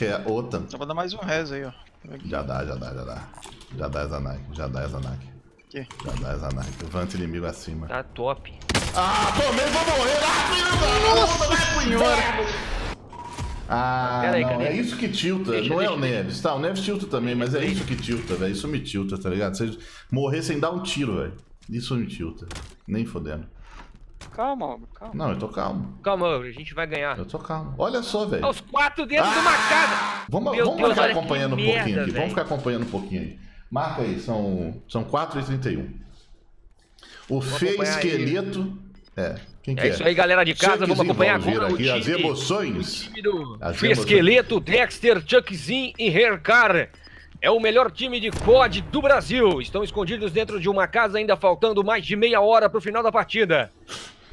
Quer outra? Só pra dar mais um res aí, ó. Já dá, já dá, já dá. Já dá Zanak, já dá Zanak. Que? Já dá Zanak. Levanta inimigo acima. Tá top. Ah, tomei, vou morrer! Ah, filho da puta, vai pro inferno! Ah, Pera aí, não, é isso que tilta, Deixa, não é deixa, o Neves, tá? O Neves tilta também, mas é isso que tilta, velho. Isso me tilta, tá ligado? Você morrer sem dar um tiro, velho. Isso me tilta. Nem fodendo. Calma, Ogro, calma. Não, eu tô calmo. Calma, Ogro, a gente vai ganhar. Eu tô calmo. Olha só, velho. Aos quatro dentro de uma casa. Vamos, Meu vamos Deus, ficar acompanhando um merda, pouquinho aqui. velho. Vamos ficar acompanhando um pouquinho aí. Marca aí, são, são 4h31. O Fê acompanhar aí. Esqueleto. É, quem que É isso aí, galera de casa. Vamos acompanhar vamos ver agora o aqui time. as emoções. time do As Fê. Esqueleto, Dexter, Chuckzinho e Hercar. É o melhor time de COD do Brasil. Estão escondidos dentro de uma casa, ainda faltando mais de meia hora para o final da partida.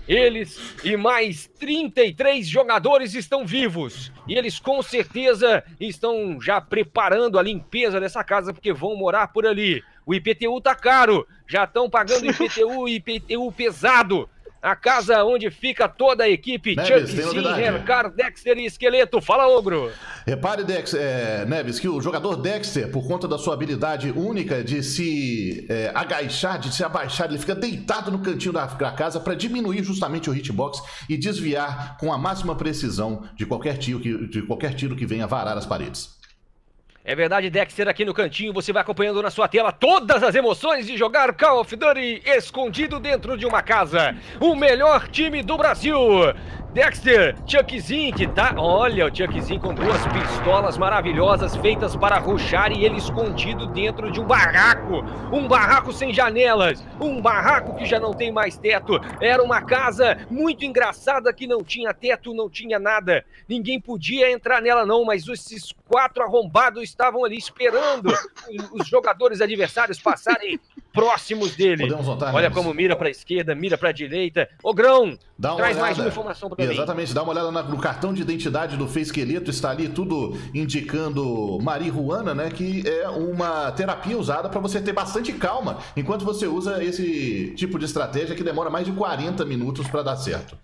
Eles e mais 33 jogadores estão vivos. E eles com certeza estão já preparando a limpeza dessa casa porque vão morar por ali. O IPTU tá caro, já estão pagando IPTU e IPTU pesado. A casa onde fica toda a equipe, Neves, Chuck, novidade. Hercar, Dexter e Esqueleto. Fala, Ogro. Repare, Dex, é, Neves, que o jogador Dexter, por conta da sua habilidade única de se é, agachar, de se abaixar, ele fica deitado no cantinho da, da casa para diminuir justamente o hitbox e desviar com a máxima precisão de qualquer tiro que, de qualquer tiro que venha varar as paredes. É verdade, Dexter, aqui no cantinho você vai acompanhando na sua tela todas as emoções de jogar Call of Duty escondido dentro de uma casa. O melhor time do Brasil. Dexter, Chuckzinho que tá... Olha, o Chuckzinho com duas pistolas maravilhosas feitas para ruxar e ele escondido dentro de um barraco. Um barraco sem janelas. Um barraco que já não tem mais teto. Era uma casa muito engraçada que não tinha teto, não tinha nada. Ninguém podia entrar nela não, mas esses quatro arrombados estavam ali esperando os jogadores adversários passarem próximos dele. Voltar, Olha como mira pra esquerda, mira pra direita. Ogrão, Dá uma traz mais olhada. uma informação pra mim. Exatamente, dá uma olhada no cartão de identidade do Fê Esqueleto, está ali tudo indicando marihuana, né? Que é uma terapia usada para você ter bastante calma enquanto você usa esse tipo de estratégia que demora mais de 40 minutos para dar certo.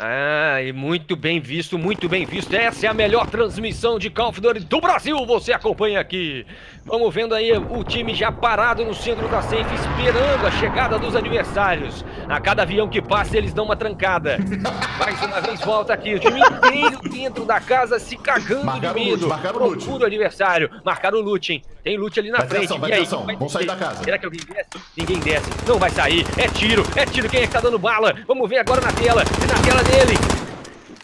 Ah, e muito bem visto, muito bem visto. Essa é a melhor transmissão de Call of Duty do Brasil. Você acompanha aqui. Vamos vendo aí o time já parado no centro da safe, esperando a chegada dos adversários. A cada avião que passa, eles dão uma trancada. Mais uma vez volta aqui. O time inteiro dentro da casa se cagando Marcaram de medo. o. Procura o adversário. Marcaram o loot, hein? Tem loot ali na Vai frente. ação, vai e aí, vai Vamos sair da casa. Será que alguém desce? Ninguém desce. Não vai sair. É tiro, é tiro. Quem é que tá dando bala? Vamos ver agora na tela. É na tela dele.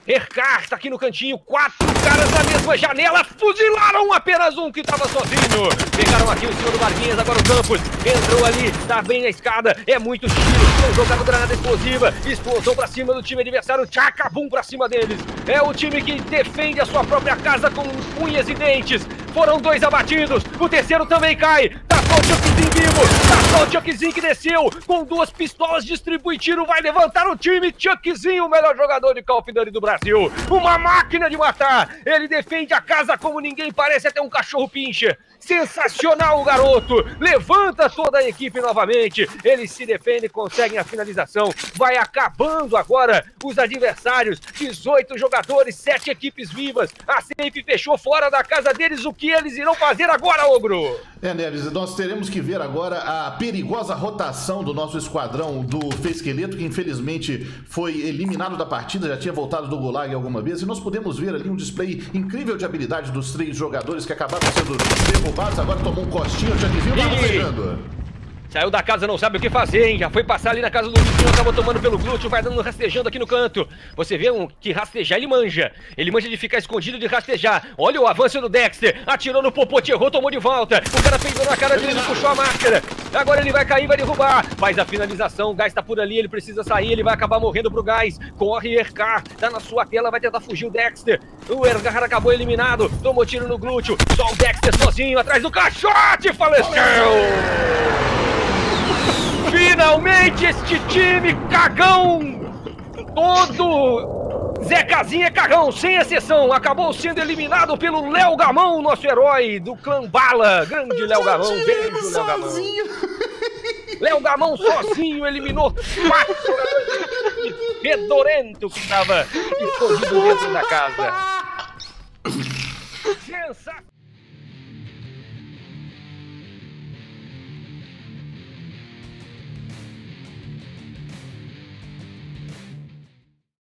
Ercar tá aqui no cantinho, quatro caras na mesma janela, fuzilaram apenas um que tava sozinho. Pegaram aqui em cima do Varguinhas, agora o Campos entrou ali, tá bem na escada, é muito tiro, estão jogando granada explosiva, explosão pra cima do time adversário, tchacabum pra cima deles. É o time que defende a sua própria casa com unhas e dentes. Foram dois abatidos, o terceiro também cai. Só o Chuckzinho vivo, tá só o Chuckzinho que desceu, com duas pistolas, distribui tiro, vai levantar o time. Chuckzinho, o melhor jogador de Call of Duty do Brasil. Uma máquina de matar. Ele defende a casa como ninguém, parece até um cachorro pincha. Sensacional o garoto! Levanta toda a equipe novamente. Eles se defendem, conseguem a finalização. Vai acabando agora os adversários. 18 jogadores, 7 equipes vivas. A safe fechou fora da casa deles. O que eles irão fazer agora, Ogro? É, Neves, nós teremos que ver agora a perigosa rotação do nosso esquadrão do Fê Esqueleto, que infelizmente foi eliminado da partida, já tinha voltado do Gulag alguma vez, e nós podemos ver ali um display incrível de habilidade dos três jogadores que acabaram sendo derrubados, agora tomou um costinho, já viu, tava Ih! pegando. Saiu da casa, não sabe o que fazer, hein? Já foi passar ali na casa do Lutinho, acabou tomando pelo glúteo, vai dando rastejando aqui no canto. Você vê um que rastejar ele manja. Ele manja de ficar escondido de rastejar. Olha o avanço do Dexter. Atirou no popote, errou, tomou de volta. O cara peidou na cara dele, ele puxou a máscara. Agora ele vai cair, vai derrubar. Faz a finalização, o gás tá por ali, ele precisa sair, ele vai acabar morrendo pro gás. Corre, Ercar, tá na sua tela, vai tentar fugir o Dexter. O Ercar acabou eliminado, tomou tiro no glúteo. Só o Dexter sozinho atrás do caixote, faleceu! Finalmente este time cagão todo Zé Casinha é cagão, sem exceção, acabou sendo eliminado pelo Léo Gamão, nosso herói do clã Bala. Grande Léo Gamão, beijo, Léo Gamão. Léo Gamão sozinho eliminou quatro fedorento que estava escondido dentro da casa. Sensacional!